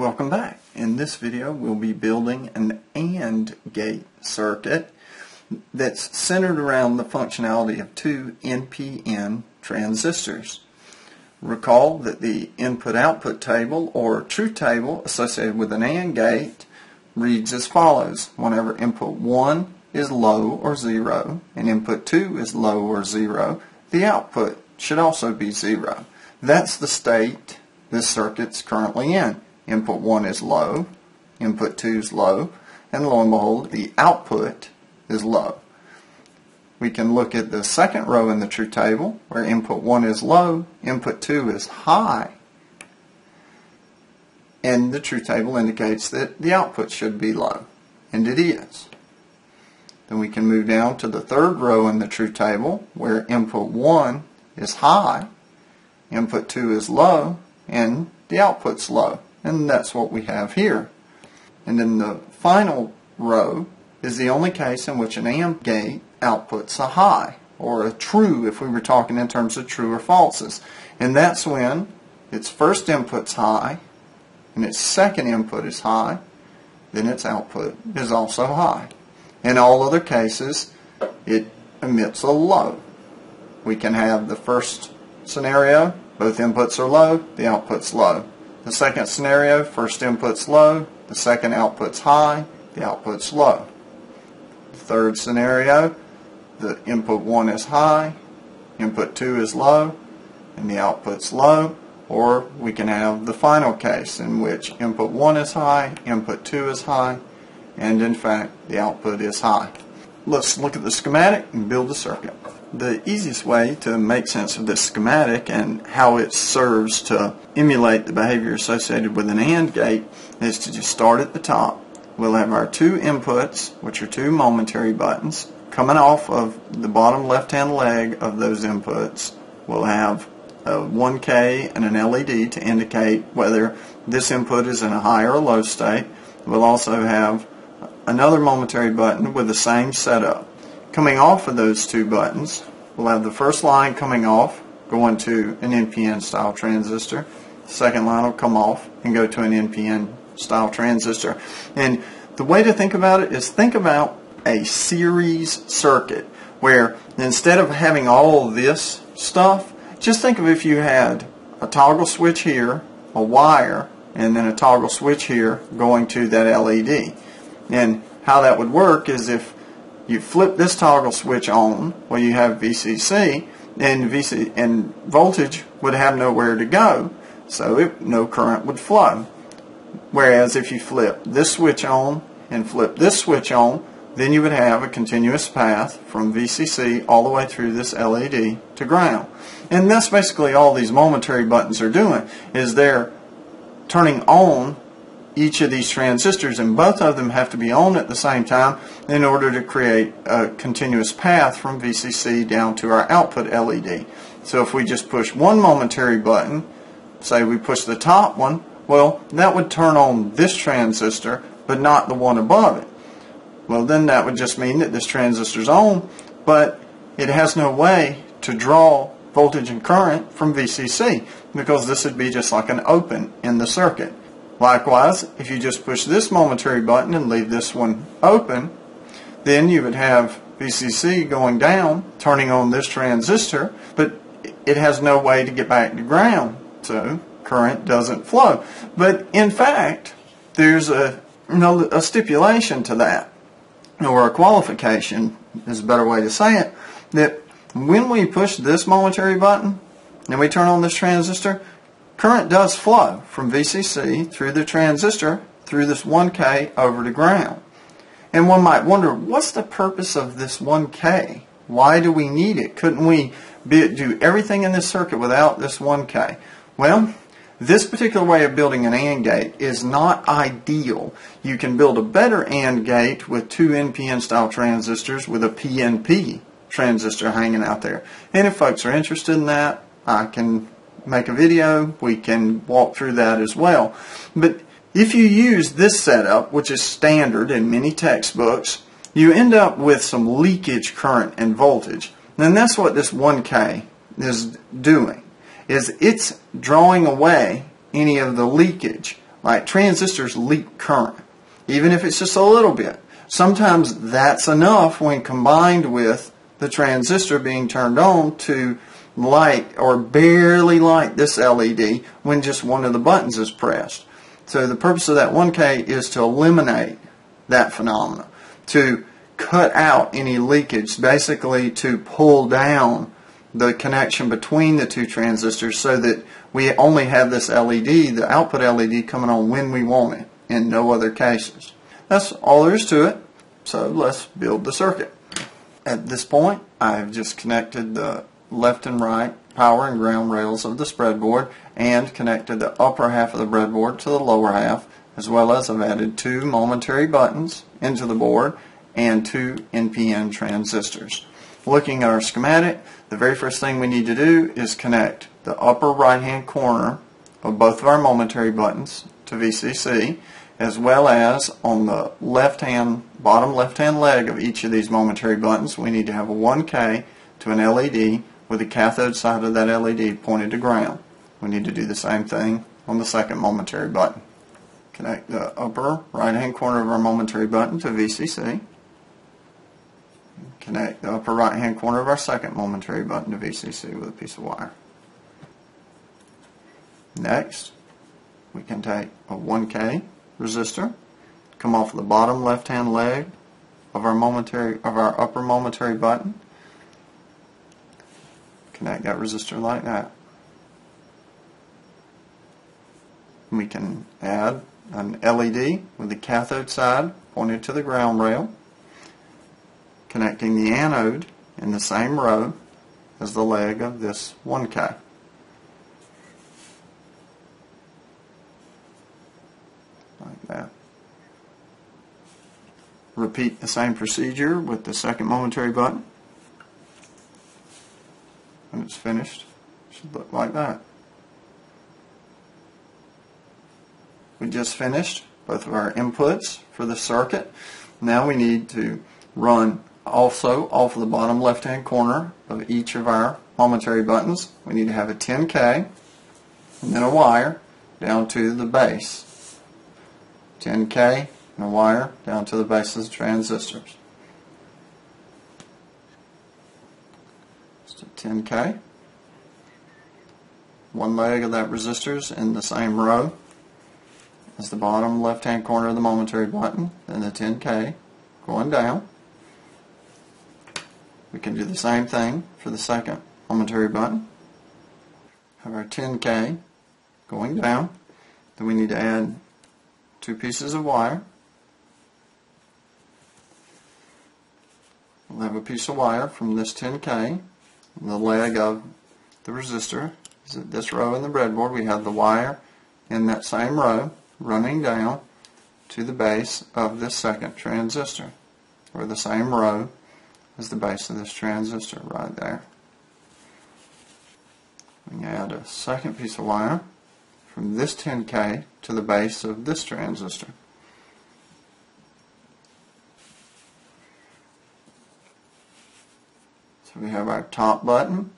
Welcome back. In this video we'll be building an AND gate circuit that's centered around the functionality of two NPN transistors. Recall that the input-output table or truth table associated with an AND gate reads as follows. Whenever input 1 is low or 0 and input 2 is low or 0, the output should also be 0. That's the state this circuit's currently in. Input 1 is low, input 2 is low, and lo and behold, the output is low. We can look at the second row in the truth table where input 1 is low, input 2 is high. And the truth table indicates that the output should be low, and it is. Then we can move down to the third row in the truth table where input 1 is high, input 2 is low, and the output's low. And that's what we have here. And then the final row is the only case in which an AND gate outputs a high, or a true if we were talking in terms of true or falses. And that's when its first input's high, and its second input is high, then its output is also high. In all other cases, it emits a low. We can have the first scenario, both inputs are low, the output's low. The second scenario, first input's low, the second output's high, the output's low. The third scenario, the input 1 is high, input 2 is low, and the output's low. Or we can have the final case in which input 1 is high, input 2 is high, and in fact the output is high. Let's look at the schematic and build the circuit. The easiest way to make sense of this schematic and how it serves to emulate the behavior associated with an AND gate is to just start at the top. We'll have our two inputs, which are two momentary buttons. Coming off of the bottom left-hand leg of those inputs, we'll have a 1K and an LED to indicate whether this input is in a high or a low state. We'll also have another momentary button with the same setup. Coming off of those two buttons, we'll have the first line coming off, going to an NPN style transistor. The second line will come off and go to an NPN style transistor. And the way to think about it is think about a series circuit where instead of having all this stuff, just think of if you had a toggle switch here, a wire, and then a toggle switch here going to that LED. And how that would work is if you flip this toggle switch on where you have VCC and VC and voltage would have nowhere to go so it, no current would flow. Whereas if you flip this switch on and flip this switch on then you would have a continuous path from VCC all the way through this LED to ground. And that's basically all these momentary buttons are doing is they're turning on each of these transistors and both of them have to be on at the same time in order to create a continuous path from VCC down to our output LED. So if we just push one momentary button, say we push the top one, well that would turn on this transistor but not the one above it. Well then that would just mean that this transistor's on but it has no way to draw voltage and current from VCC because this would be just like an open in the circuit. Likewise, if you just push this momentary button and leave this one open, then you would have VCC going down, turning on this transistor, but it has no way to get back to ground, so current doesn't flow. But in fact, there's a, a stipulation to that, or a qualification is a better way to say it, that when we push this momentary button and we turn on this transistor, Current does flow from VCC through the transistor through this 1K over to ground. And one might wonder, what's the purpose of this 1K? Why do we need it? Couldn't we be, do everything in this circuit without this 1K? Well, this particular way of building an AND gate is not ideal. You can build a better AND gate with two NPN style transistors with a PNP transistor hanging out there. And if folks are interested in that, I can make a video, we can walk through that as well. But if you use this setup, which is standard in many textbooks, you end up with some leakage current and voltage. And that's what this 1K is doing, is it's drawing away any of the leakage Like transistors leak current, even if it's just a little bit. Sometimes that's enough when combined with the transistor being turned on to light or barely light this LED when just one of the buttons is pressed. So the purpose of that 1K is to eliminate that phenomena, to cut out any leakage, basically to pull down the connection between the two transistors so that we only have this LED, the output LED, coming on when we want it, in no other cases. That's all there is to it. So let's build the circuit. At this point, I've just connected the left and right power and ground rails of the breadboard and connected the upper half of the breadboard to the lower half as well as I've added two momentary buttons into the board and two NPN transistors. Looking at our schematic, the very first thing we need to do is connect the upper right hand corner of both of our momentary buttons to VCC as well as on the left hand bottom left hand leg of each of these momentary buttons we need to have a 1K to an LED with the cathode side of that LED pointed to ground. We need to do the same thing on the second momentary button. Connect the upper right hand corner of our momentary button to VCC. Connect the upper right hand corner of our second momentary button to VCC with a piece of wire. Next, we can take a 1K resistor, come off the bottom left hand leg of our momentary of our upper momentary button connect that resistor like that. We can add an LED with the cathode side pointed to the ground rail, connecting the anode in the same row as the leg of this 1K. Like that. Repeat the same procedure with the second momentary button when it's finished. It should look like that. We just finished both of our inputs for the circuit. Now we need to run also off of the bottom left hand corner of each of our momentary buttons. We need to have a 10K and then a wire down to the base. 10K and a wire down to the base of the transistors. 10K. One leg of that resistor is in the same row as the bottom left hand corner of the momentary button and the 10K going down. We can do the same thing for the second momentary button. Have our 10K going down. Then we need to add two pieces of wire. We'll have a piece of wire from this 10K the leg of the resistor is at this row in the breadboard. We have the wire in that same row running down to the base of this second transistor, or the same row as the base of this transistor right there. We add a second piece of wire from this 10K to the base of this transistor. So we have our top button,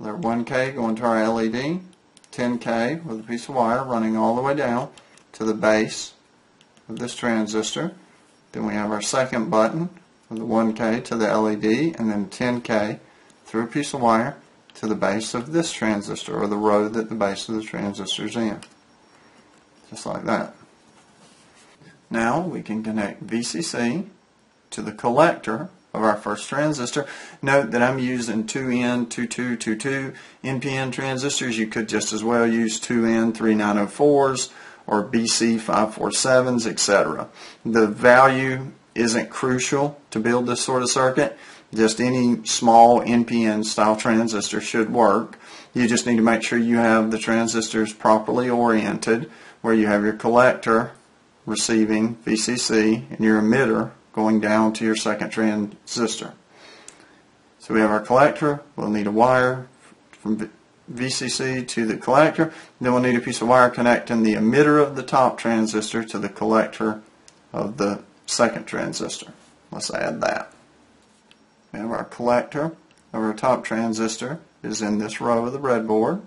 our 1K going to our LED, 10K with a piece of wire running all the way down to the base of this transistor. Then we have our second button with the 1K to the LED and then 10K through a piece of wire to the base of this transistor or the row that the base of the transistor is in. Just like that. Now we can connect VCC to the collector of our first transistor. Note that I'm using 2N2222 NPN transistors. You could just as well use 2N3904s or BC547s, etc. The value isn't crucial to build this sort of circuit. Just any small NPN style transistor should work. You just need to make sure you have the transistors properly oriented where you have your collector receiving VCC and your emitter going down to your second transistor. So we have our collector. We'll need a wire from VCC to the collector. Then we'll need a piece of wire connecting the emitter of the top transistor to the collector of the second transistor. Let's add that. We have our collector of our top transistor is in this row of the breadboard.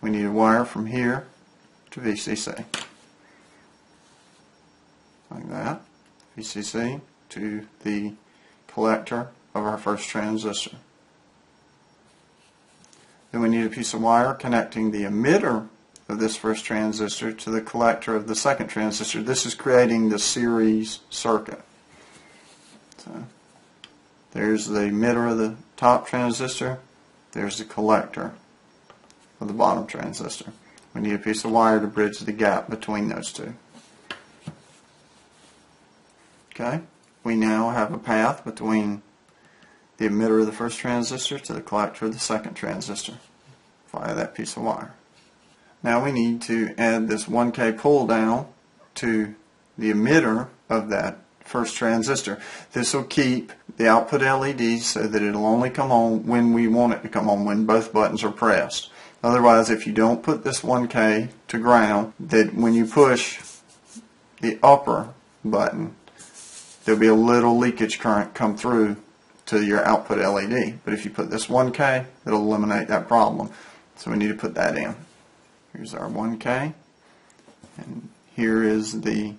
We need a wire from here to VCC. like that, VCC, to the collector of our first transistor. Then we need a piece of wire connecting the emitter of this first transistor to the collector of the second transistor. This is creating the series circuit. So there's the emitter of the top transistor, there's the collector of the bottom transistor. We need a piece of wire to bridge the gap between those two. Okay, we now have a path between the emitter of the first transistor to the collector of the second transistor via that piece of wire. Now we need to add this 1K pull down to the emitter of that first transistor. This will keep the output LED so that it'll only come on when we want it to come on, when both buttons are pressed. Otherwise, if you don't put this 1K to ground, that when you push the upper button, there'll be a little leakage current come through to your output LED. But if you put this 1K, it'll eliminate that problem. So we need to put that in. Here's our 1K. And here is the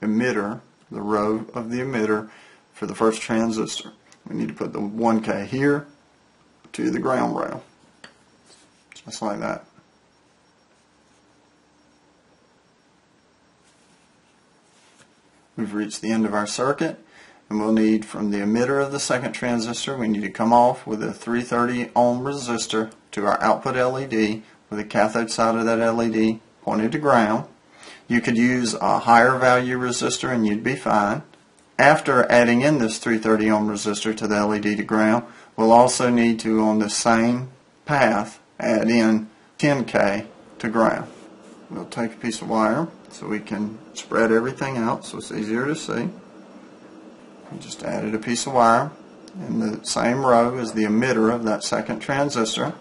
emitter, the row of the emitter for the first transistor. We need to put the 1K here to the ground rail. Just like that. We've reached the end of our circuit and we'll need from the emitter of the second transistor we need to come off with a 330 ohm resistor to our output LED with the cathode side of that LED pointed to ground. You could use a higher value resistor and you'd be fine. After adding in this 330 ohm resistor to the LED to ground, we'll also need to, on the same path, add in 10K to ground. We'll take a piece of wire so we can spread everything out so it's easier to see. We just added a piece of wire in the same row as the emitter of that second transistor.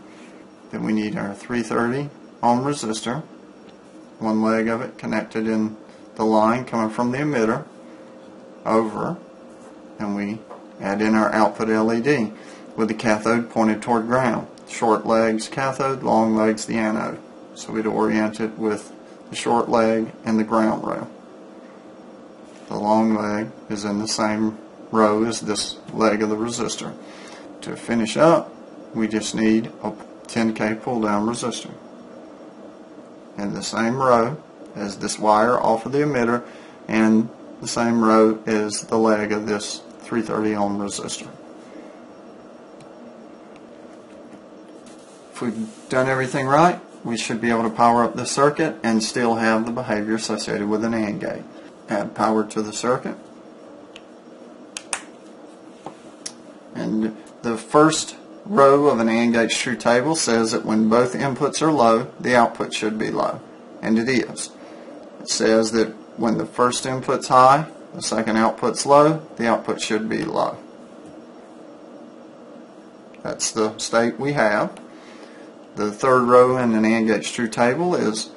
Then we need our 330 ohm resistor, one leg of it connected in the line coming from the emitter over, and we add in our output LED with the cathode pointed toward ground. Short legs cathode, long legs the anode. So we'd orient it with the short leg and the ground row. The long leg is in the same row as this leg of the resistor. To finish up, we just need a 10K pull down resistor. In the same row as this wire off of the emitter and the same row as the leg of this 330 ohm resistor. If we've done everything right, we should be able to power up the circuit and still have the behavior associated with an AND gate. Add power to the circuit. And the first row of an AND gate truth table says that when both inputs are low, the output should be low. And it is. It says that when the first input's high, the second output's low, the output should be low. That's the state we have. The third row in an AND gate truth table is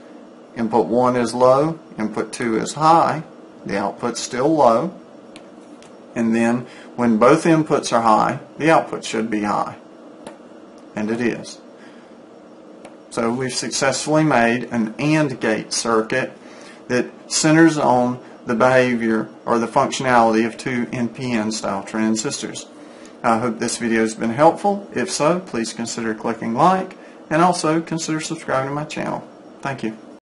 input 1 is low, input 2 is high, the output's still low. And then when both inputs are high, the output should be high. And it is. So we've successfully made an AND gate circuit that centers on the behavior or the functionality of two NPN style transistors. I hope this video has been helpful. If so, please consider clicking like and also consider subscribing to my channel. Thank you.